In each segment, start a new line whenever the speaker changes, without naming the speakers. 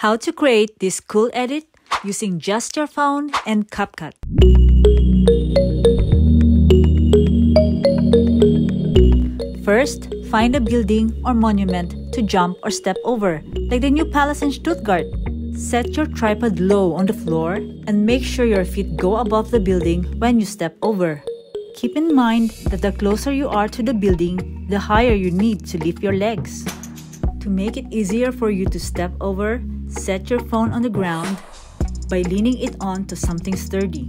How to create this cool edit using just your phone and CapCut. First, find a building or monument to jump or step over, like the new palace in Stuttgart. Set your tripod low on the floor and make sure your feet go above the building when you step over. Keep in mind that the closer you are to the building, the higher you need to lift your legs. To make it easier for you to step over, set your phone on the ground by leaning it on to something sturdy.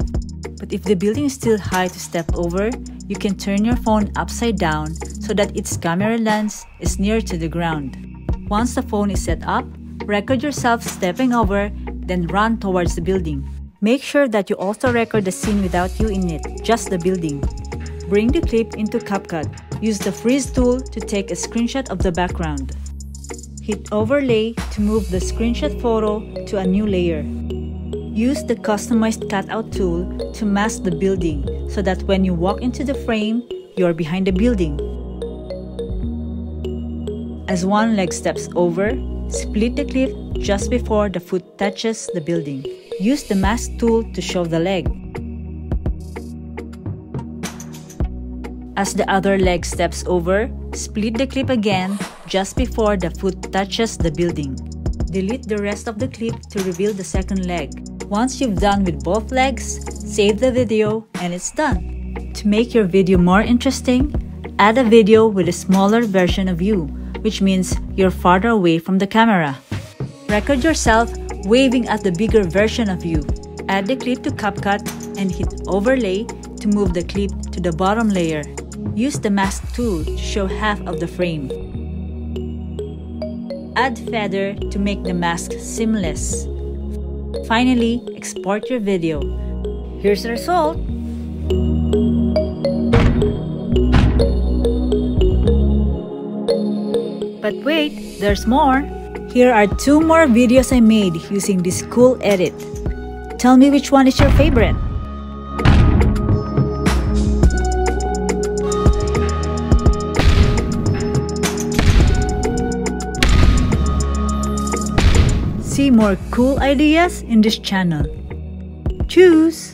But if the building is still high to step over, you can turn your phone upside down so that its camera lens is near to the ground. Once the phone is set up, record yourself stepping over, then run towards the building. Make sure that you also record the scene without you in it, just the building. Bring the clip into CapCut. Use the freeze tool to take a screenshot of the background. Hit overlay to move the screenshot photo to a new layer. Use the customized cutout tool to mask the building so that when you walk into the frame, you're behind the building. As one leg steps over, split the clip just before the foot touches the building. Use the mask tool to show the leg. As the other leg steps over, split the clip again just before the foot touches the building. Delete the rest of the clip to reveal the second leg. Once you've done with both legs, save the video and it's done. To make your video more interesting, add a video with a smaller version of you, which means you're farther away from the camera. Record yourself waving at the bigger version of you. Add the clip to CapCut and hit overlay to move the clip to the bottom layer. Use the mask tool to show half of the frame. Add feather to make the mask seamless. Finally, export your video. Here's the result. But wait, there's more. Here are two more videos I made using this cool edit. Tell me which one is your favorite. See more cool ideas in this channel. Choose!